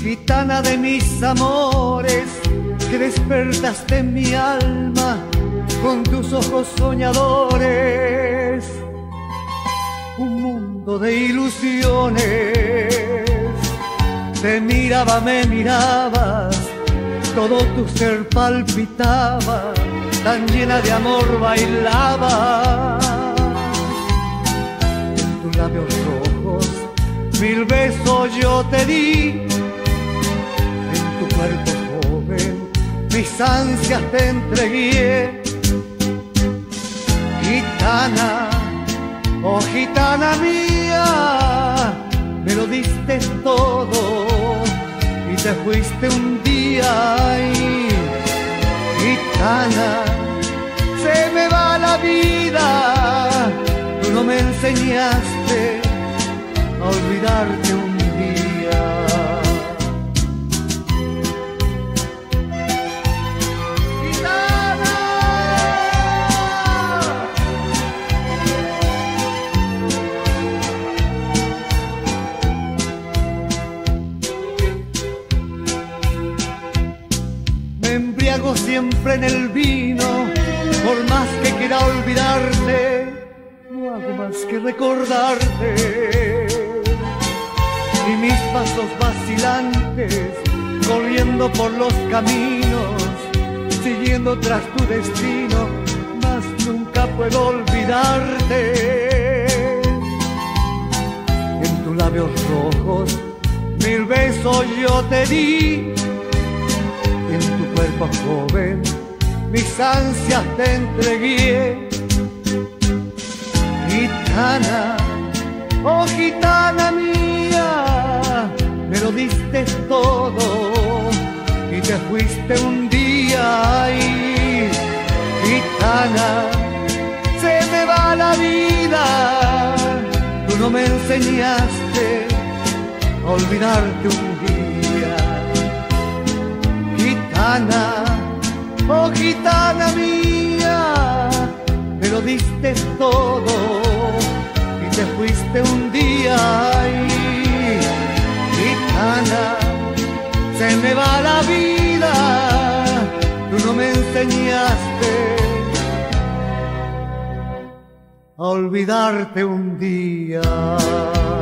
gitana de mis amores, que despertaste mi alma con tus ojos soñadores. Un mundo de ilusiones. Te miraba, me mirabas, todo tu ser palpitaba, tan llena de amor bailaba. En tus labios rojos, mil besos yo te di. Mis ansias te entregué. Gitana, oh gitana mía, me lo diste todo y te fuiste un día y gitana, se me va la vida, tú no me enseñaste a olvidarte un Me embriago siempre en el vino, por más que quiera olvidarte, no hago más que recordarte. Y mis pasos vacilantes, corriendo por los caminos, siguiendo tras tu destino, más nunca puedo olvidarte. En tus labios rojos, mil besos yo te di cuerpo joven mis ansias te entregué. Gitana, oh gitana mía, me lo diste todo y te fuiste un día y gitana, se me va la vida, tú no me enseñaste a olvidarte un día gitana, oh gitana mía, me lo diste todo y te fuiste un día gitana, se me va la vida, tú no me enseñaste a olvidarte un día.